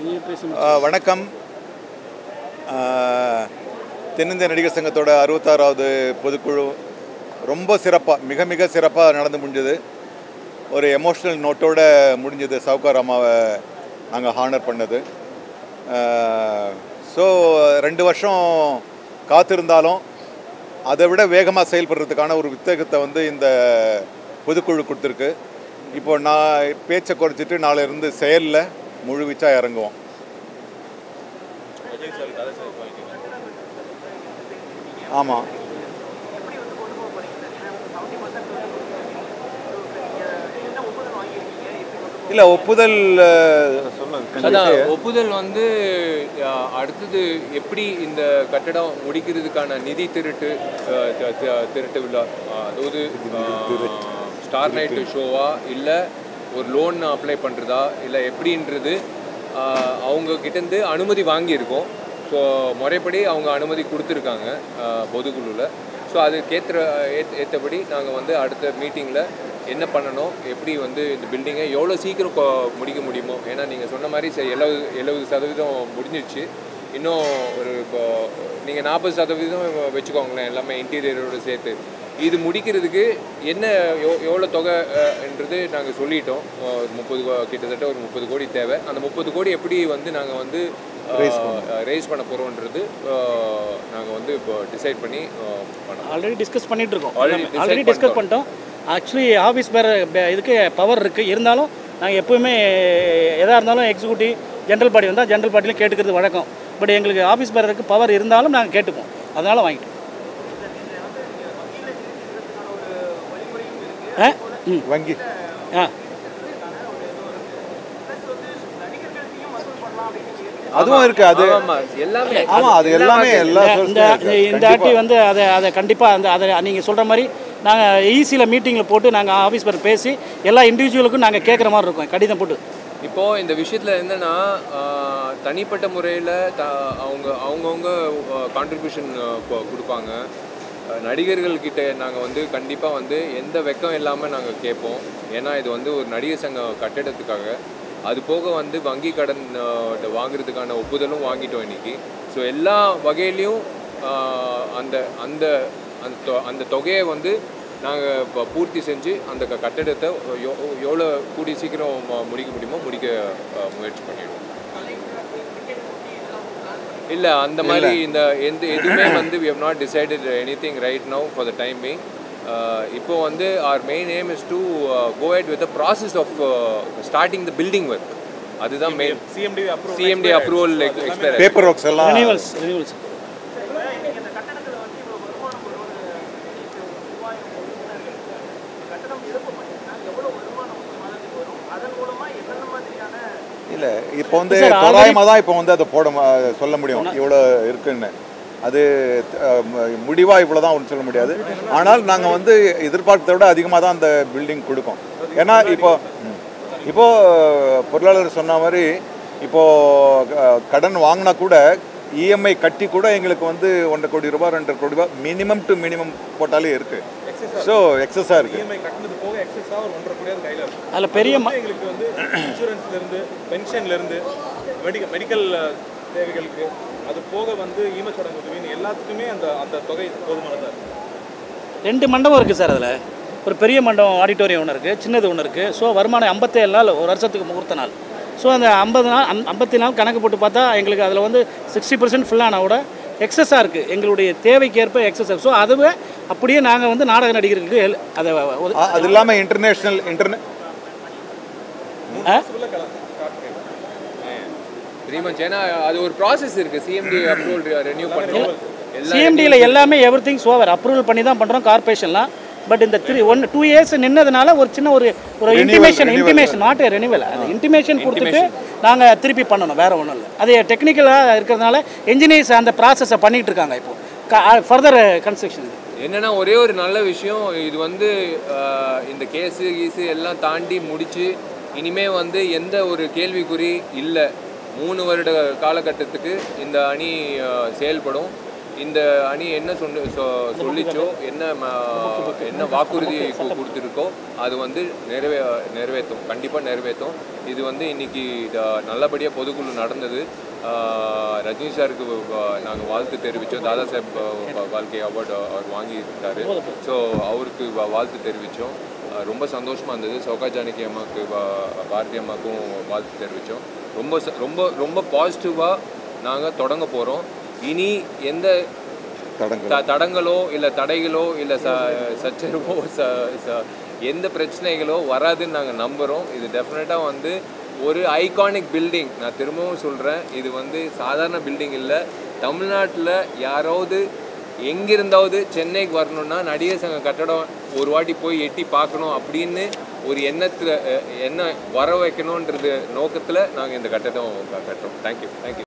வணக்கம். தென்னிந்திய நடிகர் சங்கத்தோட அறுபத்தாறாவது பொதுக்குழு ரொம்ப சிறப்பாக மிக மிக சிறப்பாக நடந்து முடிஞ்சது. ஒரு எமோஷ்னல் நோட்டோட முடிஞ்சது. சவுகார் அம்மாவை நாங்கள் ஹானர் பண்ணது. ஸோ ரெண்டு வருஷம் காத்திருந்தாலும் அதை விட வேகமாக செயல்படுறதுக்கான ஒரு வித்தகத்தை வந்து இந்த பொதுக்குழு கொடுத்துருக்கு. இப்போ நான் பேச்சை குறைச்சிட்டு நாளையிருந்து செயலில் முழுவீச்சாக இறங்குவோம். ஆமாம் இல்லை ஒப்புதல் ஒப்புதல் வந்து அடுத்தது எப்படி இந்த கட்டடம் முடிக்கிறதுக்கான நிதி திருட்டு திருட்டு விழா அதாவது ஸ்டார் நைட் ஷோவா இல்லை ஒரு லோன் அப்ளை பண்ணுறதா இல்லை எப்படின்றது அவங்கக்கிட்டேருந்து அவங்க கிட்டேருந்து அனுமதி வாங்கியிருக்கோம். ஸோ முறைப்படி அவங்க அனுமதி கொடுத்துருக்காங்க பொதுக்குழுவில் ஸோ அதுக்கேற்ற ஏத் ஏற்றபடி நாங்கள் வந்து அடுத்த மீட்டிங்கில் என்ன பண்ணணும் எப்படி வந்து இந்த பில்டிங்கை எவ்வளோ சீக்கிரம் முடிக்க முடியுமோ ஏன்னா நீங்கள் சொன்ன மாதிரி ச- எழுபது எழுபது சதவீதம் முடிஞ்சிடுச்சு இன்னும் ஒரு இப்போ நீங்கள் நாற்பது சதவீதம் வச்சுக்கோங்களேன் எல்லாமே இன்டீரியரோடு சேர்த்து. இது முடிக்கிறதுக்கு என்ன எவ் எவ்வளோ தொகை அஹ், என்றது நாங்கள் சொல்லிட்டோம். முப்பது கோ- கிட்டத்தட்ட ஒரு முப்பது கோடி தேவை. அந்த முப்பது கோடி எப்படி வந்து நாங்கள் வந்து ரேஸ் பண்ண போகிறோன்றது நாங்கள் வந்து இப்போ டிசைட் பண்ணி பண்ணோம். ஆல்ரெடி டிஸ்கஸ் பண்ணிட்டு இருக்கோம். ஆல்ரெடி டிஸ்கஸ் பண்ணிட்டோம். ஆக்சுவலி ஆஃபீஸ் பேர் இதுக்கு பவர் இருக்குது இருந்தாலும் நாங்கள் எப்போவுமே எதாக இருந்தாலும் எக்ஸிக்யூட்டிவ் ஜென்ரல் பாடி வந்தால் ஜென்ரல் பாடியில் கேட்டுக்கிறது வழக்கம். பட் எங்களுக்கு ஆஃபீஸ் பேருக்கு பவர் இருந்தாலும் நாங்கள் கேட்டுப்போம். அதனால் வாங்கிட்டோம் ஆ ம் வங்கி. ஆ. அதுவும் இருக்கு அது. எல்லாமே. ஆமா அது எல்லாமே எல்லா இந்த இந்த- வந்து அதை அதை கண்டிப்பாக அந்த அதை நீங்கள் சொல்கிற மாதிரி நாங்கள் ஈஸியில் மீட்டிங்கில் போட்டு நாங்கள் ஆஃபீஸ் பேர் பேசி எல்லா இண்டிவிஜுவலுக்கும் நாங்கள் கேட்குற மாதிரி இருக்கும். கடிதம் போட்டு. இப்போ இந்த விஷயத்துல என்னன்னா தனிப்பட்ட முறையில் த அவங்க அவங்கவுங்க கான்ட்ரிபியூஷன் கொடுப்பாங்க. நடிகர்கள்கிட்ட நடிகர்கள் நாங்கள் வந்து கண்டிப்பாக வந்து எந்த வெக்கம் இல்லாமல் நாங்கள் கேட்போம். ஏன்னா இது வந்து ஒரு நடிகர் சங்கம் கட்டிடத்துக்காக. அது போக வந்து வங்கி கடன் வாங்குறதுக்கான ஒப்புதலும் வாங்கிட்டோம் இன்றைக்கி ஸோ எல்லா வகையிலையும் அந்த அந்த அந்த தொ- அந்த தொகையை வந்து நாங்கள் இப்போ பூர்த்தி செஞ்சு அந்த க- கட்டடத்தை எவ்வளோ கூடிய சீக்கிரம் முடிக்க முடியுமோ முடிக்க முயற்சி பண்ணிடுவோம். இல்லை அந்த மாதிரி இந்த எந்த எதுவுமே வந்து we have not decided anything right now for the time being இப்போ வந்து our main aim is to go ahead with process of starting the building work அதுதான் main CMD approve CMD approval expire paper works எல்லாம் renewals ரினிவல்ஸ் இல்லை இப்போ வந்து தோராயமாக தான் இப்போ வந்து அதை போட சொல்ல முடியும். இவ்வளோ இருக்குன்னு. அது முடிவாக இவ்வளோ தான் ஒன்று சொல்ல முடியாது. ஆனால் நாங்கள் வந்து எதிர்பார்த்ததை விட அதிகமாக தான் அந்த பில்டிங் கொடுக்கும். ஏன்னா இப்போ ம். இப்போ பொருளாளர் சொன்ன மாதிரி இப்போ அஹ், கடன் வாங்கினா கூட இஎம்ஐ கட்டி கூட எங்களுக்கு வந்து ஒன்றரை கோடி ரூபாய் ரெண்டரை கோடி ரூபாய் மினிமம் டு மினிமம் போட்டாலே இருக்கு. ஸோ எக்ஸஸாக இருக்கு. இஎம்ஐ கட்டினது போக எக்ஸஸா ஒரு ஒன்றரை கோடியாவது கையில இருக்கும். அதில் பெரிய எங்களுக்கு வந்து இன்சூரன்ஸ்ல இருந்து பென்ஷன்ல இருந்து மெடிக்கல் மெடிக்கல் தேவைகளுக்கு அது போக வந்து ஈமச்சடங்கு உதவின்னு எல்லாத்துக்குமே அந்த அந்த தொகை போதுமானதா இருக்கு. ரெண்டு மண்டபம் இருக்குது சார் அதில். ஒரு பெரிய மண்டபம் ஆடிட்டோரியம் ஒன்று இருக்குது சின்னது ஒன்று இருக்குது ஸோ வருமானம் ஐம்பத்தேழு நாள் ஒரு வருஷத்துக்கு முகூர்த்த நாள். ஸோ அந்த ஐம்பது நாள் ஐம்பத்தி நாள் கணக்கு போட்டு பார்த்தா எங்களுக்கு அதில் வந்து சிக்ஸ்டி பர்சன்ட் ஃபுல்லான விட எக்ஸஸாக இருக்குது எங்களுடைய தேவைக்கேற்ப எக்ஸஸ் ஸோ அதுவே அப்படியே நாங்கள் வந்து நாடக நடிகர்களுக்கு அதை அது இல்லாமல் இன்டர்நேஷ்னல் இன்டர்நே ஏன்னா அது ஒரு ப்ராசஸ் இருக்குது சிஎம்டி அப்ரூவல் ரெனியூ பண்ணணும் எல்லா சிஎம்டியில் எல்லாமே எவ்ரி திங்ஸ் ஓவர் அப்ரூவல் பண்ணி தான் பண்ணுறோம் கார்பரேஷன்லாம் பட் இந்த த்ரீ ஒன் டூ இயர்ஸ் நின்னதுனால ஒரு சின்ன ஒரு ஒரு இன்டிமேஷன் இன்டிமேஷன் நாட் ரெனிவல் அது இன்டிமேஷன் கொடுத்துட்டு நாங்கள் திருப்பி பண்ணணும் வேற ஒன்றும் இல்லை. அது டெக்னிக்கலாக இருக்கிறதுனால என்ஜினியர்ஸ் அந்த ப்ராசஸை பண்ணிட்டு இருக்காங்க இப்போ. ஃபர்தர் கன்ஸ்ட்ரக்ஷன் என்னன்னா ஒரே ஒரு நல்ல விஷயம் இது வந்து இந்த கேஸு கீஸு எல்லாம் தாண்டி முடிச்சு இனிமே வந்து எந்த ஒரு கேள்விக்குறி இல்லை. மூணு வருட காலகட்டத்துக்கு இந்த அணி செயல்படும். இந்த அணி என்ன சொன்ன சொ- சொல்லிச்சோ என்ன என்ன வாக்குறுதி கொடுத்துருக்கோ அது வந்து நிறைவே நிறைவேற்றும். கண்டிப்பாக நிறைவேற்றும். இது வந்து இன்னைக்கு நல்லபடியாக பொதுக்குழு நடந்தது. ரஜினி சாருக்கு நாங்கள் வாழ்த்து தெரிவித்தோம் தாதா சாஹேப் வாழ்க்கை அவார்டு அவர் வாங்கியிருக்காரு. ஸோ அவருக்கு வா- வாழ்த்து தெரிவித்தோம் ரொம்ப சந்தோஷமாக இருந்தது. சௌகா ஜானகி அம்மாவுக்கு வா- பாரதி அம்மாவுக்கும் வாழ்த்து தெரிவித்தோம் ரொம்ப ச- ரொம்ப ரொம்ப பாசிட்டிவாக நாங்கள் தொடங்க போகிறோம் இனி எந்த தடங்கள். த- தடங்களோ இல்லை தடைகளோ இல்லை ச சச்சரவோ ச எந்த பிரச்சனைகளோ வராதுன்னு நாங்கள் நம்புகிறோம் இது டெஃபினட்டாக வந்து ஒரு ஐகானிக் பில்டிங் நான் திரும்பவும் சொல்கிறேன் இது வந்து சாதாரண பில்டிங் இல்லை. தமிழ்நாட்டில் யாராவது எங்கிருந்தாவது சென்னைக்கு வரணும்னா நடிகர் சங்க கட்டடம் ஒரு வாட்டி போய் எட்டி பார்க்கணும் அப்படின்னு ஒரு எண்ணத்தில் எண்ணம் வர வைக்கணுன்றது நோக்கத்தில் நாங்கள் இந்த கட்டடம் கட்டுறோம் தேங்க்யூ தேங்க்யூ